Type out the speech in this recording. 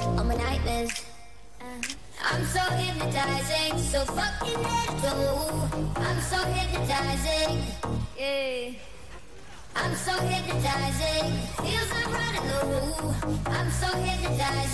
all my nightmares. Uh-huh. I'm so hypnotizing, so fucking let. I'm so hypnotizing, yeah. I'm so hypnotizing, feels like running low. I'm so hypnotizing,